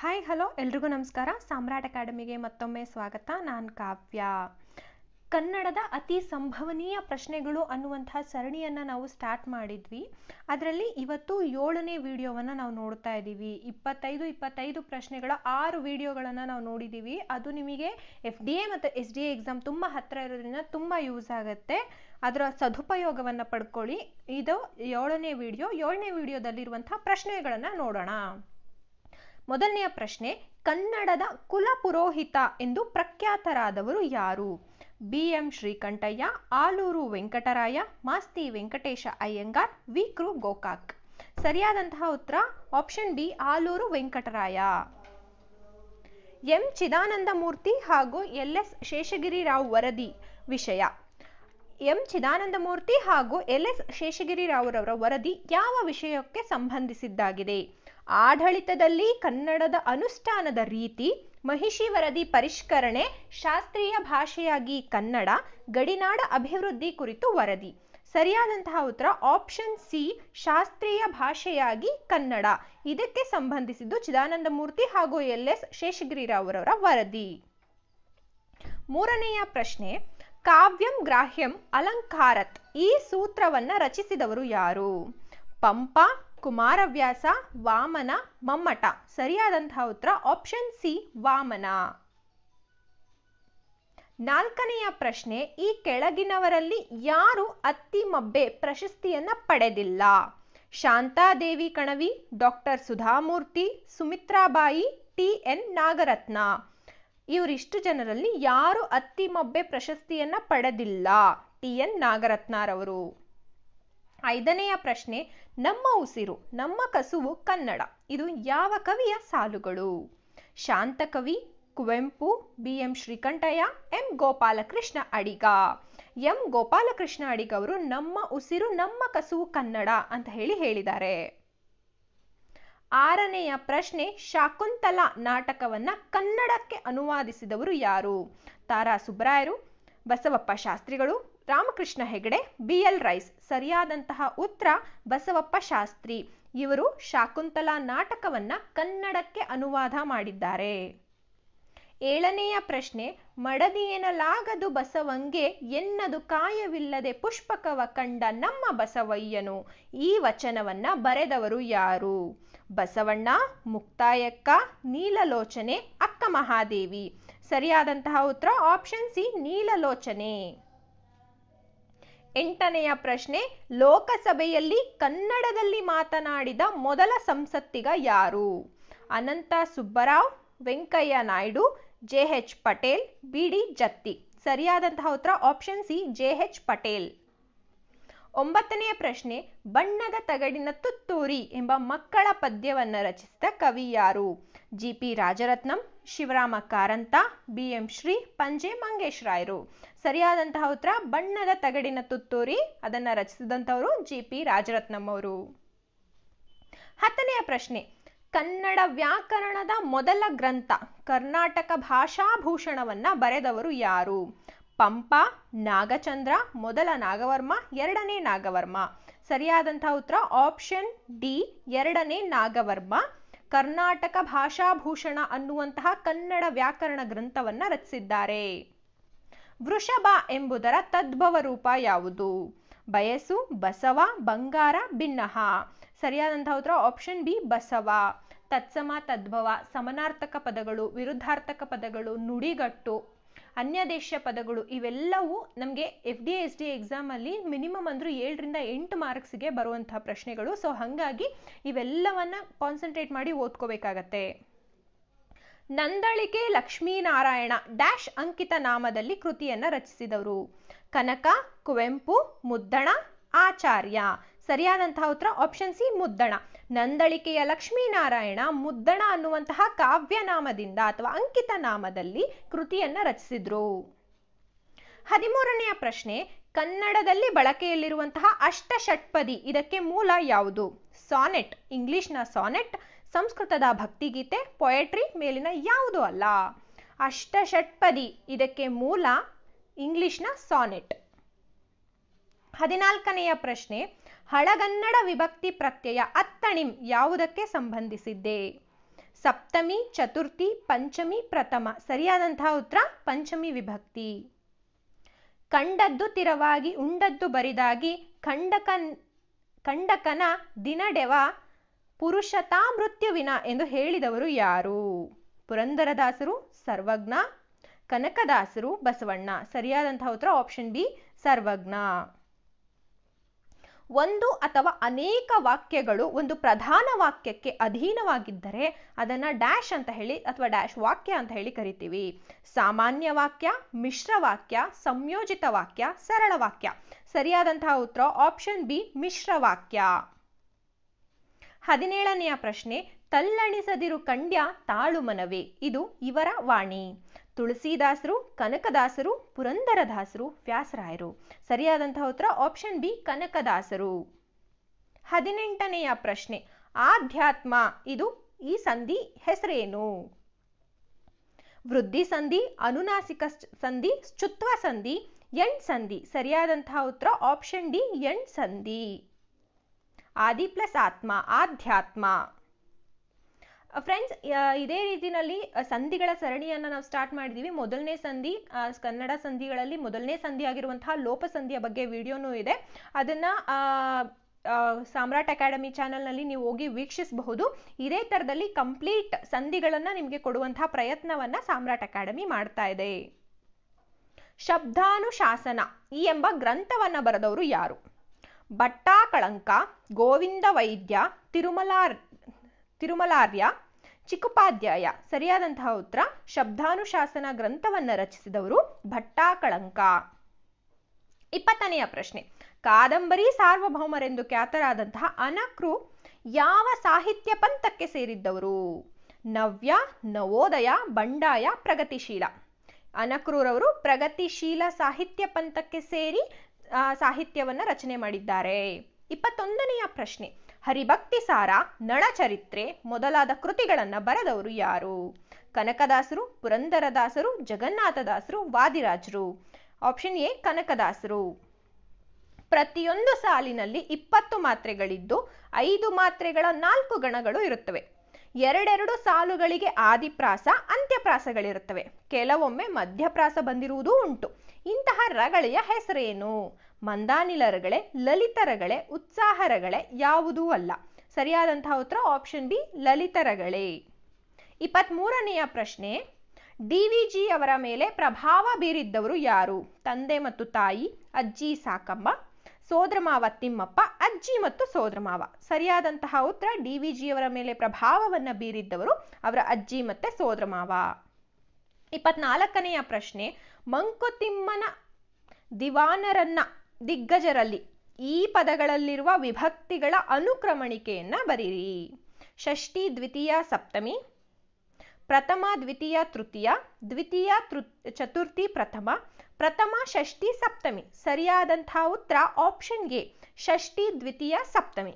Hi hello ಎಲ್ರಿಗೂ ನಮಸ್ಕಾರ. ಸಾಮ್ರಾಟ್ ಅಕಾಡೆಮಿಗೆ ಮತ್ತೊಮ್ಮೆ ಸ್ವಾಗತ. ನಾನು ಕಾವ್ಯ. ಕನ್ನಡದ ಅತಿ ಸಂಭವನೀಯ ಪ್ರಶ್ನೆಗಳು ಅನ್ನುವಂತಹ ಸರಣಿಯನ್ನು ನಾವು ಸ್ಟಾರ್ಟ್ ಮಾಡಿದ್ವಿ. ಅದರಲ್ಲಿ ಇವತ್ತು ಏಳನೇ ವಿಡಿಯೋವನ್ನು ನಾವು ನೋಡ್ತಾ ಇದ್ದೀವಿ ಇಪ್ಪತ್ತೈದು ಇಪ್ಪತ್ತೈದು ಪ್ರಶ್ನೆಗಳ ಆರು ವಿಡಿಯೋಗಳನ್ನು ನಾವು ನೋಡಿದ್ದೀವಿ ಅದು ನಿಮಗೆ ಎಫ್ ಡಿ ಎ ಮತ್ತು ಎಸ್ ಡಿ ಎ ಎಕ್ಸಾಮ್ ತುಂಬ ಹತ್ತಿರ ಇರೋದ್ರಿಂದ ತುಂಬ ಯೂಸ್ ಆಗುತ್ತೆ. ಅದರ ಸದುಪಯೋಗವನ್ನು ಪಡ್ಕೊಳ್ಳಿ. ಇದು ಏಳನೇ ವಿಡಿಯೋ. ಏಳನೇ ವಿಡಿಯೋದಲ್ಲಿರುವಂಥ ಪ್ರಶ್ನೆಗಳನ್ನು ನೋಡೋಣ. ಮೊದಲನೆಯ ಪ್ರಶ್ನೆ, ಕನ್ನಡದ ಕುಲ ಪುರೋಹಿತ ಎಂದು ಪ್ರಖ್ಯಾತರಾದವರು ಯಾರು? ಬಿ. ಎಂ. ಶ್ರೀಕಂಠಯ್ಯ, ಆಲೂರು ವೆಂಕಟರಾಯ, ಮಾಸ್ತಿ ವೆಂಕಟೇಶ ಅಯ್ಯಂಗಾರ್ ವಿಕ್ರು ಗೋಕಾಕ್. ಸರಿಯಾದಂತಹ ಉತ್ತರ, option B, Aluru Venkataraya. M. Chidananda Murthy ಹಾಗೂ ಎಲ್. ಎಸ್. ಶೇಷಗಿರಿರಾವ್ ವರದಿ ವಿಷಯ. ಎಂ. ಚಿದಾನಂದ ಮೂರ್ತಿ ಹಾಗೂ ಎಲ್. ಎಸ್. ಶೇಷಗಿರಿರಾವ್ರವರ ವರದಿ ಯಾವ ವಿಷಯಕ್ಕೆ ಸಂಬಂಧಿಸಿದ್ದಾಗಿದೆ? ಆಡಳಿತದಲ್ಲಿ ಕನ್ನಡದ ಅನುಷ್ಠಾನದ ರೀತಿ, ಮಹಿಷಿ ವರದಿ ಪರಿಷ್ಕರಣೆ, ಶಾಸ್ತ್ರೀಯ ಭಾಷೆಯಾಗಿ ಕನ್ನಡ, ಗಡಿನಾಡ ಅಭಿವೃದ್ಧಿ ಕುರಿತು ವರದಿ. ಸರಿಯಾದಂತಹ ಉತ್ತರ ಆಪ್ಷನ್ ಸಿ, ಶಾಸ್ತ್ರೀಯ ಭಾಷೆಯಾಗಿ ಕನ್ನಡ. ಇದಕ್ಕೆ ಸಂಬಂಧಿಸಿದ್ದು ಚಿದಾನಂದ ಮೂರ್ತಿ ಹಾಗೂ ಎಲ್ ಎಸ್ ಶೇಷಗಿರಿರಾವ್ರವರ ವರದಿ. ಮೂರನೆಯ ಪ್ರಶ್ನೆ, ಕಾವ್ಯಂ ಗ್ರಾಹ್ಯಂ ಅಲಂಕಾರತ್ ಈ ಸೂತ್ರವನ್ನ ರಚಿಸಿದವರು ಯಾರು? ಪಂಪ ಕುಮಾರವ್ಯಾಸ, ವಾಮನ, ಮಮ್ಮಟ. ಸರಿಯಾದಂತಹ ಉತ್ತರ ಆಪ್ಷನ್ ಸಿ ವಾಮನ. ನಾಲ್ಕನೆಯ ಪ್ರಶ್ನೆ, ಈ ಕೆಳಗಿನವರಲ್ಲಿ ಯಾರು ಅತ್ತಿಮಬ್ಬೆ ಪ್ರಶಸ್ತಿಯನ್ನ ಪಡೆದಿಲ್ಲ? Shantadevi Kanavi, doctor Sudhamurthy, Sumitrabai T N Nagaratna. ಇವರಿಷ್ಟು ಜನರಲ್ಲಿ ಯಾರು ಅತ್ತಿಮಬ್ಬೆ ಪ್ರಶಸ್ತಿಯನ್ನ ಪಡೆದಿಲ್ಲ? ಟಿ ಎನ್ ನಾಗರತ್ನರವರು. ಐದನೆಯ ಪ್ರಶ್ನೆ, ನಮ್ಮ ಉಸಿರು, ನಮ್ಮ ಕಸುವು ಕನ್ನಡ. ಇದು ಯಾವ ಕವಿಯ ಸಾಲುಗಳು? Shantakavi Kuvempu B M Srikantaiah, M Gopalakrishna Adiga. M Gopalakrishna Adiga ಅವರು ನಮ್ಮ ಉಸಿರು, ನಮ್ಮ ಕಸುವು ಕನ್ನಡ ಅಂತ ಹೇಳಿ ಹೇಳಿದ್ದಾರೆ. ಆರನೆಯ ಪ್ರಶ್ನೆ, ಶಾಕುಂತಲ ನಾಟಕವನ್ನ ಕನ್ನಡಕ್ಕೆ ಅನುವಾದಿಸಿದವರು ಯಾರು? ತಾರಾ ಸುಬ್ರಾಯರು, ಬಸವಪ್ಪ ಶಾಸ್ತ್ರಿಗಳು Ramakrishna Hegde, B L Rice, ಸರಿಯಾದಂತಹ ಉತ್ತರ ಬಸವಪ್ಪ ಶಾಸ್ತ್ರಿ. ಇವರು ಶಾಕುಂತಲಾ ನಾಟಕವನ್ನ ಕನ್ನಡಕ್ಕೆ ಅನುವಾದ ಮಾಡಿದ್ದಾರೆ. ಏಳನೆಯ ಪ್ರಶ್ನೆ ಮಡದಿ ಎನ್ನಲಾಗದು ಬಸವಂಗೆ ಎನ್ನದು ಕಾಯವಿಲ್ಲದೆ ಪುಷ್ಪಕವ ಕಂಡ ನಮ್ಮ ಬಸವಯ್ಯನು? ಈ ವಚನವನ್ನ ಬರೆದವರು ಯಾರು? ಬಸವಣ್ಣ, ಮುಕ್ತಾಯಕ್ಕ, ನೀಲಲೋಚನೆ, ಅಕ್ಕ ಮಹಾದೇವಿ. ಸರಿಯಾದಂತಹ ಉತ್ತರ ಆಪ್ಷನ್ ಸಿ, ನೀಲಲೋಚನೆ. ಎಂಟನೆಯ ಪ್ರಶ್ನೆ, ಲೋಕಸಭೆಯಲ್ಲಿ ಕನ್ನಡದಲ್ಲಿ ಮಾತನಾಡಿದ ಮೊದಲ ಸಂಸತ್ತಿಗ ಯಾರು? Anantha Subbarao, Venkaiah Naidu, J H Patel, B D Jatti. ಸರಿಯಾದಂತಹ ಉತ್ತರ, option C, J H Patel. ಒಂಬತ್ತನೆಯ ಪ್ರಶ್ನೆ, ಬಣ್ಣದ ತಗಡಿನ ತುತ್ತೂರಿ ಎಂಬ ಮಕ್ಕಳ ಪದ್ಯವನ್ನ ರಚಿಸಿದ ಕವಿ ಯಾರು? G P Rajaratnam, Shivarama Karanth B M Shri Panje Mangesh ರಾಯರು. ಸರಿಯಾದಂತಹ ಉತ್ತರ, ಬಣ್ಣದ ತಗಡಿನ ತುತ್ತೂರಿ, ಅದನ್ನ ರಚಿಸಿದಂಥವರು ಜಿ ಪಿ ರಾಜರತ್ನಂ ಅವರು. ಹತ್ತನೆಯ ಪ್ರಶ್ನೆ, ಕನ್ನಡ ವ್ಯಾಕರಣದ ಮೊದಲ ಗ್ರಂಥ, ಕರ್ನಾಟಕ ಭಾಷಾಭೂಷಣವನ್ನ ಬರೆದವರು ಯಾರು? ಪಂಪ, ನಾಗಚಂದ್ರ, ಮೊದಲ ನಾಗವರ್ಮ, ಎರಡನೇ ನಾಗವರ್ಮ. ಸರಿಯಾದಂತಹ ಉತ್ತರ ಆಪ್ಷನ್ ಡಿ ಎರಡನೇ ನಾಗವರ್ಮ. ಕರ್ನಾಟಕ ಭಾಷಾಭೂಷಣ ಅನ್ನುವಂತಹ ಕನ್ನಡ ವ್ಯಾಕರಣ ಗ್ರಂಥವನ್ನ ರಚಿಸಿದ್ದಾರೆ. ವೃಷಭ ಎಂಬುದರ ತದ್ಭವ ರೂಪ ಯಾವುದು? ಬಯಸು, ಬಸವ, ಬಂಗಾರ ಭಿನ್ನಹ ಸರಿಯಾದಂತಹ ಉತ್ತರ ಆಪ್ಷನ್ ಬಿ ಬಸವ. ತತ್ಸಮ, ತದ್ಭವ, ಸಮನಾರ್ಥಕ ಪದಗಳು, ವಿರುದ್ಧಾರ್ಥಕ ಪದಗಳು, ನುಡಿಗಟ್ಟು ಅನ್ಯದೇಶ ಪದಗಳು ಇವೆಲ್ಲವೂ ನಮಗೆ ಎಫ್ ಡಿ ಎಸ್ ಡಿ ಎಕ್ಸಾಮಲ್ಲಿ ಮಿನಿಮಮ್ ಅಂದರೂ ಏಳರಿಂದ ಎಂಟು ಮಾರ್ಕ್ಸ್ಗೆ ಬರುವಂತಹ ಪ್ರಶ್ನೆಗಳು. ಸೊ ಹಾಗಾಗಿ ಇವೆಲ್ಲವನ್ನ ಕಾನ್ಸಂಟ್ರೇಟ್ ಮಾಡಿ ಓದ್ಕೋಬೇಕಾಗತ್ತೆ. ನಂದಳಿಕೆ ಲಕ್ಷ್ಮೀನಾರಾಯಣ ಡ್ಯಾಶ್ ಅಂಕಿತ ನಾಮದಲ್ಲಿ ಕೃತಿಯನ್ನ ರಚಿಸಿದವರು. ಕನಕ, ಕುವೆಂಪು, ಮುದ್ದಣ, ಆಚಾರ್ಯ. ಸರಿಯಾದಂತಹ ಉತ್ತರ ಆಪ್ಷನ್ ಸಿ ಮುದ್ದಣ. ನಂದಳಿಕೆಯ ಲಕ್ಷ್ಮೀನಾರಾಯಣ ಮುದ್ದಣ ಅನ್ನುವಂತಹ ಕಾವ್ಯನಾಮದಿಂದ ಅಥವಾ ಅಂಕಿತ ನಾಮದಲ್ಲಿ ಕೃತಿಯನ್ನ ರಚಿಸಿದ್ರು. ಹದಿಮೂರನೆಯ ಪ್ರಶ್ನೆ, ಕನ್ನಡದಲ್ಲಿ ಬಳಕೆಯಲ್ಲಿರುವಂತಹ ಅಷ್ಟ ಷಟ್ಪದಿ ಇದಕ್ಕೆ ಮೂಲ ಯಾವುದು? ಸಾನೆಟ್, ಇಂಗ್ಲಿಷ್ನ ಸಾನೆಟ್, ಸಂಸ್ಕೃತದ ಭಕ್ತಿಗೀತೆ ಪೊಯೆಟ್ರಿ ಮೇಲಿನ ಯಾವುದು ಅಲ್ಲ? ಅಷ್ಟ ಷಟ್ಪದಿ ಇದಕ್ಕೆ ಮೂಲ ಇಂಗ್ಲಿಷ್ನ ಸಾನೆಟ್. ಹದಿನಾಲ್ಕನೆಯ ಪ್ರಶ್ನೆ ಹಳಗನ್ನಡ ವಿಭಕ್ತಿ ಪ್ರತ್ಯಯ ಅತ್ತಣಿಂ ಯಾವುದಕ್ಕೆ ಸಂಬಂಧಿಸಿದ್ದೆ? ಸಪ್ತಮಿ, ಚತುರ್ಥಿ, ಪಂಚಮಿ, ಪ್ರಥಮ. ಸರಿಯಾದಂತಹ ಉತ್ತರ, ಪಂಚಮಿ ವಿಭಕ್ತಿ. ಕಂಡದ್ದು ತಿರವಾಗಿ, ಉಂಡದ್ದು ಬರಿದಾಗಿ, ಖಂಡಕನ್, ಖಂಡಕನ ದಿನಡೆವ ಪುರುಷತಾ ಮೃತ್ಯುವಿನ ಎಂದು ಹೇಳಿದವರು ಯಾರು? ಪುರಂದರದಾಸರು, ಸರ್ವಜ್ಞ. ಕನಕದಾಸರು, ಬಸವಣ್ಣ. ಸರಿಯಾದಂತಹ ಉತ್ತರ ಆಪ್ಷನ್ ಬಿ ಸರ್ವಜ್ಞ. ಒಂದು ಅಥವಾ ಅನೇಕ ವಾಕ್ಯಗಳು ಒಂದು ಪ್ರಧಾನ ವಾಕ್ಯಕ್ಕೆ ಅಧೀನವಾಗಿದ್ದರೆ ಅದನ್ನ ಡ್ಯಾಶ್ ಅಂತ ಹೇಳಿ ಅಥವಾ ಡ್ಯಾಶ್ ವಾಕ್ಯ ಅಂತ ಹೇಳಿ ಕರಿತೀವಿ. ಸಾಮಾನ್ಯ ವಾಕ್ಯ, ಮಿಶ್ರ ವಾಕ್ಯ, ಸಂಯೋಜಿತ ವಾಕ್ಯ, ಸರಳ ವಾಕ್ಯ. ಸರಿಯಾದಂತಹ ಉತ್ತರ ಆಪ್ಷನ್ ಬಿ ಮಿಶ್ರ ವಾಕ್ಯ. ಹದಿನೇಳನೆಯ ಪ್ರಶ್ನೆ, ತಲ್ಲಣಿಸದಿರು ಕಂಡ್ಯ ತಾಳು ಮನವೇ. ಇದು ಇವರ ವಾಣಿ. ತುಳಸಿದಾಸರು, ಕನಕದಾಸರು, ಪುರಂದರದಾಸರು, ವ್ಯಾಸರಾಯರು. ಸರಿಯಾದಂತಹ ಉತ್ತರ ಆಪ್ಷನ್ ಬಿ ಕನಕದಾಸರು. ಹದಿನೆಂಟನೆಯ ಪ್ರಶ್ನೆ. ಆಧ್ಯಾತ್ಮ, ಇದು ಈ ಸಂಧಿ ಹೆಸರೇನು? ವೃದ್ಧಿ ಸಂಧಿ, ಅನುನಾಸಿಕ ಸಂಧಿ ಚುತ್ವ ಸಂಧಿ, ಎಣ್ ಸಂಧಿ. ಸರಿಯಾದಂತಹ ಉತ್ತರ ಆಪ್ಷನ್ ಡಿ ಎಣ್ ಸಂಧಿ. ಆದಿ ಪ್ಲಸ್ ಆತ್ಮ, ಆಧ್ಯಾತ್ಮ. ಫ್ರೆಂಡ್ಸ್ ಇದೇ ರೀತಿಯಲ್ಲಿ ಸಂಧಿಗಳ ಸರಣಿಯನ್ನು ನಾವು ಸ್ಟಾರ್ಟ್ ಮಾಡಿದ್ದೀವಿ ಮೊದಲನೇ ಸಂಧಿ ಕನ್ನಡ ಸಂಧಿಗಳಲ್ಲಿ ಮೊದಲನೇ ಸಂಧಿ ಆಗಿರುವಂತಹ ಲೋಪ ಸಂಧಿಯ ಬಗ್ಗೆ ವಿಡಿಯೋನೂ ಇದೆ. ಅದನ್ನ ಸಾಮ್ರಾಟ್ ಅಕಾಡೆಮಿ ಚಾನೆಲ್ನಲ್ಲಿ ನೀವು ಹೋಗಿ ವೀಕ್ಷಿಸಬಹುದು. ಇದೇ ಥರದಲ್ಲಿ ಕಂಪ್ಲೀಟ್ ಸಂಧಿಗಳನ್ನು ನಿಮಗೆ ಕೊಡುವಂತಹ ಪ್ರಯತ್ನವನ್ನ ಸಾಮ್ರಾಟ್ ಅಕಾಡೆಮಿ ಮಾಡ್ತಾ ಇದೆ. ಶಬ್ದಾನುಶಾಸನ ಈ ಎಂಬ ಗ್ರಂಥವನ್ನ ಬರೆದವರು ಯಾರು? ಭಟ್ಟಾಕಳಂಕ ಗೋವಿಂದ ವೈದ್ಯ, ತಿರುಮಲಾರ್ ತಿರುಮಲಾರ್ಯ, ಚಿಕ್ಕುಪಾಧ್ಯಾಯ, ಸರಿಯಾದಂತಹ ಉತ್ತರ, ಶಬ್ದಾನುಶಾಸನ ಗ್ರಂಥವನ್ನ ರಚಿಸಿದವರು ಭಟ್ಟಾಕಳಂಕ. ಇಪ್ಪತ್ತನೆಯ ಪ್ರಶ್ನೆ, ಕಾದಂಬರಿ ಸಾರ್ವಭೌಮರೆಂದು ಖ್ಯಾತರಾದಂತಹ ಅನಕ್ರು ಯಾವ ಸಾಹಿತ್ಯ ಪಂಥಕ್ಕೆ ಸೇರಿದ್ದವರು? ನವ್ಯ, ನವೋದಯ, ಬಂಡಾಯ, ಪ್ರಗತಿಶೀಲ. ಅನಕ್ರೂರವರು ಪ್ರಗತಿಶೀಲ ಸಾಹಿತ್ಯ ಪಂಥಕ್ಕೆ ಸೇರಿ ಸಾಹಿತ್ಯವನ್ನ ರಚನೆ ಮಾಡಿದ್ದಾರೆ. ಇಪ್ಪತ್ತೊಂದನೆಯ ಪ್ರಶ್ನೆ ಹರಿಭಕ್ತಿ ಸಾರ, ನಳಚರಿತ್ರೆ ಮೊದಲಾದ ಕೃತಿಗಳನ್ನ ಬರೆದವರು ಯಾರು? ಕನಕದಾಸರು, ಪುರಂದರದಾಸರು, ಜಗನ್ನಾಥದಾಸರು, ವಾದಿರಾಜರು. ಆಪ್ಷನ್ ಎ, ಕನಕದಾಸರು. ಪ್ರತಿಯೊಂದು ಸಾಲಿನಲ್ಲಿ ಇಪ್ಪತ್ತು ಮಾತ್ರೆಗಳಿದ್ದು ಐದು ಮಾತ್ರೆಗಳ ನಾಲ್ಕು ಗಣಗಳು ಇರುತ್ತವೆ. ಎರಡೆರಡು ಸಾಲುಗಳಿಗೆ ಆದಿಪ್ರಾಸ, ಅಂತ್ಯಪ್ರಾಸಗಳಿರುತ್ತವೆ. ಕೆಲವೊಮ್ಮೆ ಮಧ್ಯಪ್ರಾಸ ಬಂದಿರುವುದೂ ಉಂಟು. ಇಂತಹ ರಗಳೆಯ ಹೆಸರೇನು? ಮಂದಾನಿಲ ಲಲಿತರಗಳೇ, ಉತ್ಸಾಹರಗಳೇ ರಗಳೆ ಯಾವುದೂ ಅಲ್ಲ. ಸರಿಯಾದಂತಹ ಉತ್ತರ ಆಪ್ಷನ್ ಬಿ ಲಲಿತರಗಳೇ. ಇಪ್ಪತ್ಮೂರನೆಯ ಪ್ರಶ್ನೆ ಡಿ ವಿ ಜಿ ಅವರ ಮೇಲೆ ಪ್ರಭಾವ ಬೀರಿದ್ದವರು ಯಾರು? ತಂದೆ ಮತ್ತು ತಾಯಿ, ಅಜ್ಜಿ ಸಾಕಮ್ಮ ಸೋದರಮಾವ ತಿಮ್ಮಪ್ಪ, ಅಜ್ಜಿ ಮತ್ತು ಸೋದರಮಾವ ಸರಿಯಾದಂತಹ ಉತ್ತರ ಡಿ ವಿ ಜಿ ಅವರ ಮೇಲೆ ಪ್ರಭಾವವನ್ನು ಬೀರಿದ್ದವರು ಅವರ ಅಜ್ಜಿ ಮತ್ತು ಸೋದರಮಾವ ಇಪ್ಪತ್ನಾಲ್ಕನೆಯ ಪ್ರಶ್ನೆ, ಮಂಕುತಿಮ್ಮನ ದಿವಾನರನ್ನ ದಿಗ್ಗಜರಲ್ಲಿ. ಈ ಪದಗಳಲ್ಲಿರುವ ವಿಭಕ್ತಿಗಳ ಅನುಕ್ರಮಣಿಕೆಯನ್ನ ಬರೀರಿ. ಷಷ್ಠಿ, ದ್ವಿತೀಯ, ಸಪ್ತಮಿ. ಪ್ರಥಮ, ದ್ವಿತೀಯ, ತೃತೀಯ. ದ್ವಿತೀಯ, ತೃ, ಚತುರ್ಥಿ, ಪ್ರಥಮ. ಪ್ರಥಮ, ಷಷ್ಠಿ, ಸಪ್ತಮಿ. ಸರಿಯಾದಂತಹ ಉತ್ತರ ಆಪ್ಷನ್ ಎ ಷಷ್ಠಿ, ದ್ವಿತೀಯ, ಸಪ್ತಮಿ.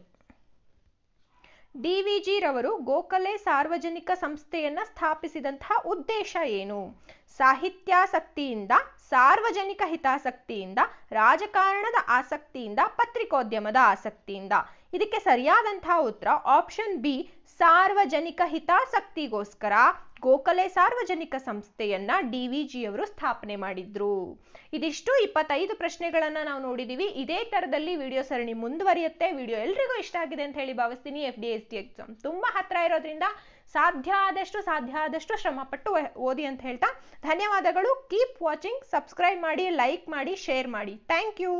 ಡಿ ವಿ ಜಿ ರವರು ಗೋಖಲೆ ಸಾರ್ವಜನಿಕ ಸಂಸ್ಥೆಯನ್ನ ಸ್ಥಾಪಿಸಿದಂತಹ ಉದ್ದೇಶ ಏನು? ಸಾಹಿತ್ಯಾಸಕ್ತಿಯಿಂದ, ಸಾರ್ವಜನಿಕ ಹಿತಾಸಕ್ತಿಯಿಂದ, ರಾಜಕಾರಣದ ಆಸಕ್ತಿಯಿಂದ, ಪತ್ರಿಕೋದ್ಯಮದ ಆಸಕ್ತಿಯಿಂದ? ಇದಕ್ಕೆ ಸರಿಯಾದಂತಹ ಉತ್ತರ ಆಪ್ಷನ್ ಬಿ, ಸಾರ್ವಜನಿಕ ಹಿತಾಸಕ್ತಿಗೋಸ್ಕರ. ಗೋಖಲೆ ಸಾರ್ವಜನಿಕ ಸಂಸ್ಥೆಯನ್ನ ಡಿ ವಿ ಸ್ಥಾಪನೆ ಮಾಡಿದ್ರು. ಇದಿಷ್ಟು ಇಪ್ಪತ್ತೈದು ಪ್ರಶ್ನೆಗಳನ್ನ ನಾವು ನೋಡಿದೀವಿ. ಇದೇ ತರದಲ್ಲಿ ವಿಡಿಯೋ ಸರಣಿ ಮುಂದುವರಿಯುತ್ತೆ. ವಿಡಿಯೋ ಎಲ್ರಿಗೂ ಇಷ್ಟ ಆಗಿದೆ ಅಂತ ಹೇಳಿ ಭಾವಿಸ್ತೀನಿ. F D S T exam ತುಂಬಾ ಹತ್ರ ಇರೋದ್ರಿಂದ ಸಾಧ್ಯ ಆದಷ್ಟು ಸಾಧ್ಯ ಆದಷ್ಟು ಶ್ರಮಪಟ್ಟು ಓದಿ ಅಂತ ಹೇಳ್ತಾ ಧನ್ಯವಾದಗಳು. ಕೀಪ್ ವಾಚಿಂಗ್ ಸಬ್ಸ್ಕ್ರೈಬ್ ಮಾಡಿ ಲೈಕ್ ಮಾಡಿ ಶೇರ್ ಮಾಡಿ. Thank you